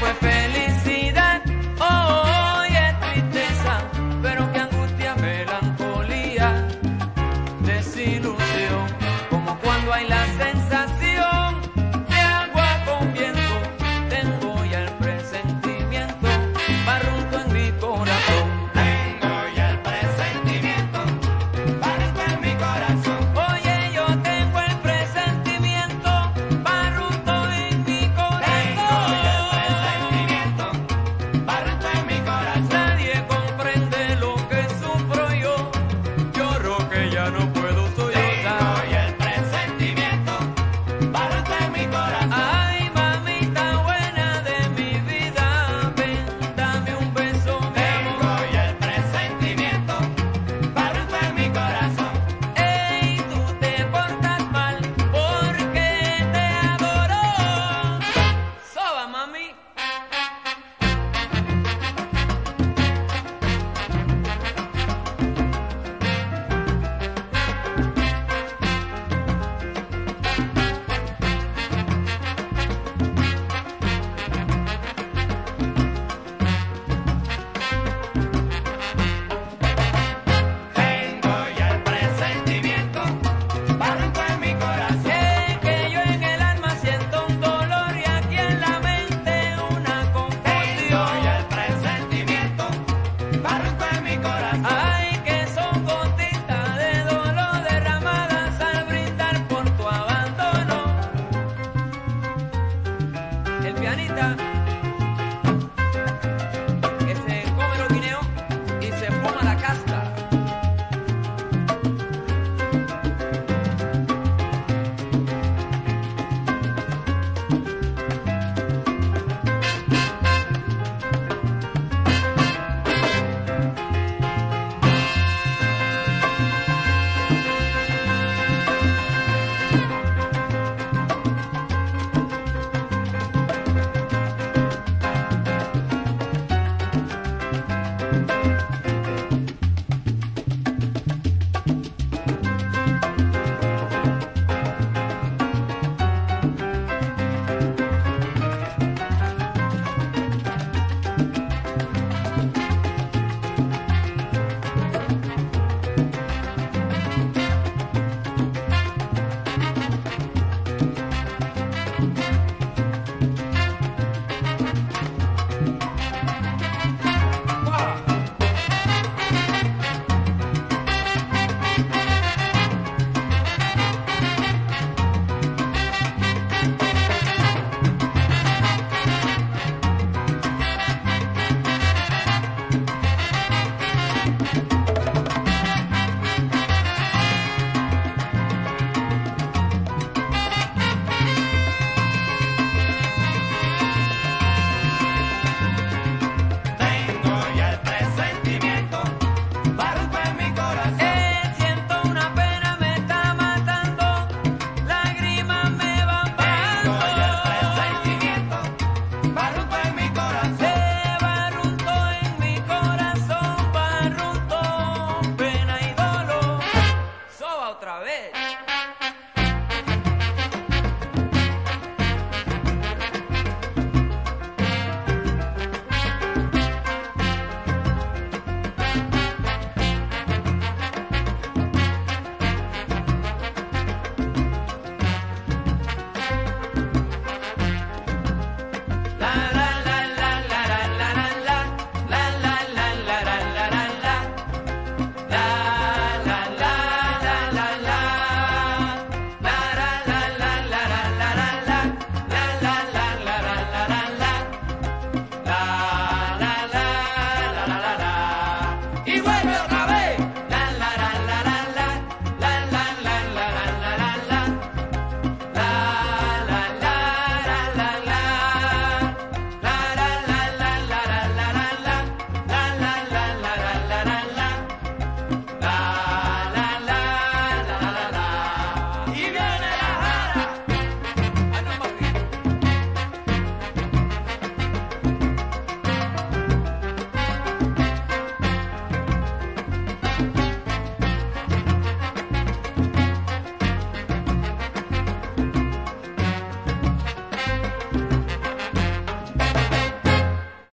fue felicidad, por otra vez.